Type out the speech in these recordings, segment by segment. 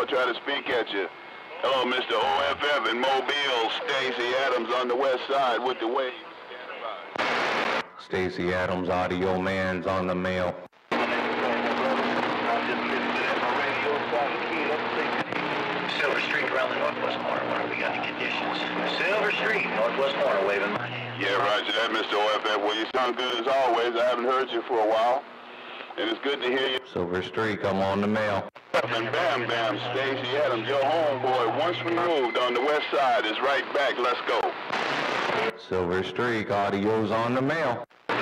I'll try to speak at you. Hello, Mr. OFF in Mobile. Stacy Adams on the west side with the wave. Stacy Adams, audio man's on the mail. Silver Streak around the northwest corner. What have we got the conditions? Silver Streak, northwest corner, waving my hand. Yeah, roger that, Mr. OFF. Well, you sound good as always. I haven't heard you for a while. And it's good to hear you. Silver Streak, I'm on the mail. And bam, bam, Stacy Adams, your homeboy, once removed on the west side, is right back. Let's go. Silver Streak, audio's on the mail. Good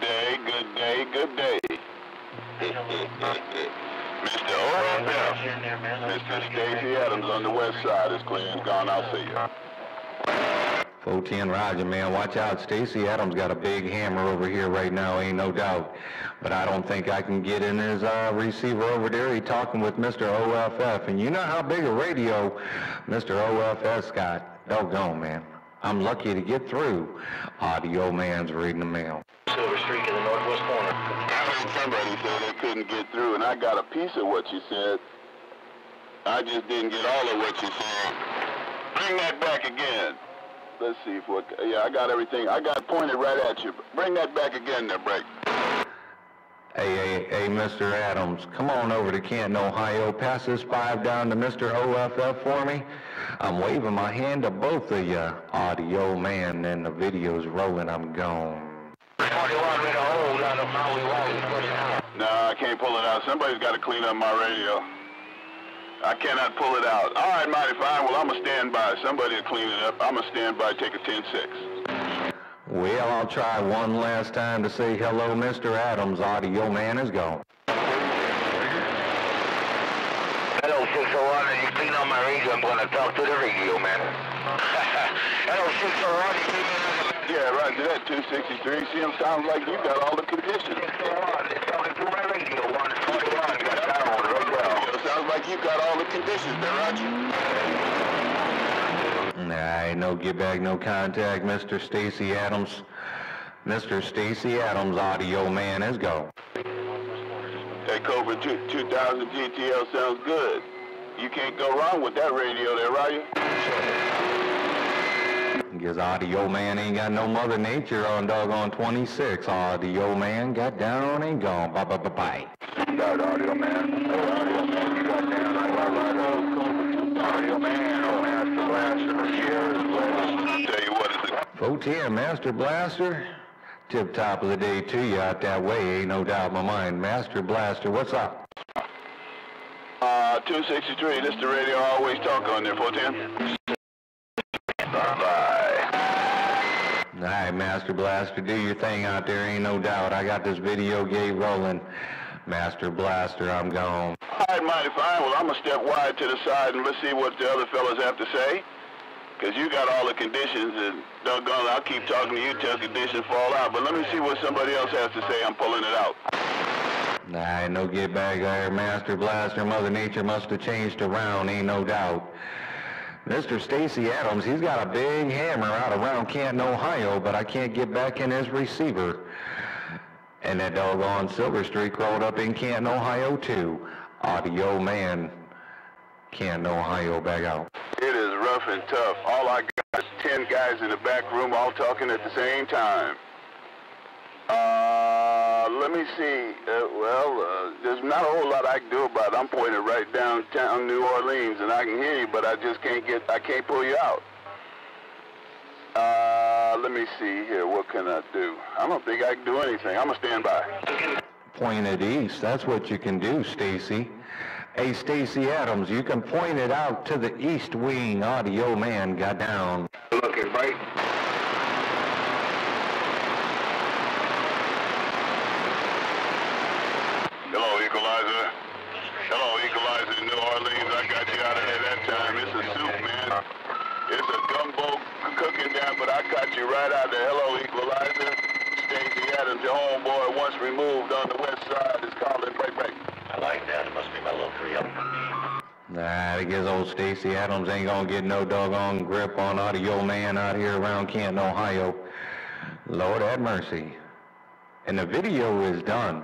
day, good day, good day. Mr. OFF, Mr. Stacy Adams on the west side is clean. Gone, I'll see you. 410 Roger, man. Watch out. Stacy Adams got a big hammer over here right now, ain't no doubt. But I don't think I can get in his uh, receiver over there. He talking with Mr. OFF. And you know how big a radio Mr. OFF's got. Doggone, man. I'm lucky to get through. Audio man's reading the mail. Silver streak in the northwest corner. I heard somebody say they couldn't get through, and I got a piece of what you said. I just didn't get all of what you said. Bring that back again. Let's see if what. Yeah, I got everything. I got pointed right at you. Bring that back again, there, break. Hey, hey, hey, Mr. Adams, come on over to Canton, Ohio. Pass this five down to Mr. OFF for me. I'm waving my hand to both of you. Audio man, and the video's rolling. I'm gone. 41 ready to hold on the Maui Wally pushing out. No, I can't pull it out. Somebody's got to clean up my radio. I cannot pull it out. All right, mighty fine. Well, I'm a stand by. Somebody will clean it up. I'm a stand by. Take a 10-6. Well, I'll try one last time to say hello, Mr. Adams. Audio man is gone. Hello, 601. You clean on my radio. I'm going to talk to the radio, man. Hello, 601. You clean on Yeah, roger that. 263. See, him sounds like you got all the conditions. 601. It's talking to my radio. 141. Got that on right now. Yeah, sounds like you got all the conditions there, Roger. Nah, ain't no get back, no contact, Mr. Stacy Adams. Mr. Stacy Adams, audio man is gone. That Cobra 2, 2000 GTL sounds good. You can't go wrong with that radio there, Roger. Guess audio man ain't got no mother nature on doggone 26. Audio man got down and gone. Bye bye bye bye. That. Audio man, you got down right, right, right, right. Audio man, oh, master blaster, here. Tell you what, 410 Master Blaster. Tip top of the day to you out that way, ain't no doubt in my mind. Master Blaster, what's up? Uh, 263, this the radio I always talk on there, 410. Bye-bye. All right, Master Blaster, do your thing out there, ain't no doubt. I got this video gate rolling. Master Blaster, I'm gone. All right, mighty fine. Well, I'm going to step wide to the side and let's see what the other fellas have to say. Because you got all the conditions and doggone, I'll keep talking to you till conditions fall out. But let me see what somebody else has to say. I'm pulling it out. Nah, ain't no get back there, Master Blaster. Mother Nature must have changed around, ain't no doubt. Mr. Stacy Adams, he's got a big hammer out around Canton, Ohio, but I can't get back in his receiver. And that doggone Silver Streak rolled up in Canton, Ohio, too. Audio man, Canton, Ohio, back out. Rough and tough. All I got is 10 guys in the back room all talking at the same time. Uh, let me see. Uh, well, uh, there's not a whole lot I can do about it. I'm pointed right downtown New Orleans, and I can hear you, but I just can't get, I can't pull you out. Uh, let me see here. What can I do? I don't think I can do anything. I'm going to stand by. Point it east. That's what you can do, Stacy. Hey, Stacy Adams, you can point it out to the east wing. Audio man got down. Looking right. Hello, Equalizer. Hello, Equalizer in New Orleans. I got you out of there that time. It's a soup, man. It's a gumbo cooking down, but I got you right out there. Hello, Equalizer. Stacey Adams, your homeboy, once removed on the west side, is calling break break. Like that. It must be my little. Nah, I guess old Stacy Adams ain't gonna get no doggone grip on audio man out here around Canton, Ohio. Lord have mercy. And the video is done.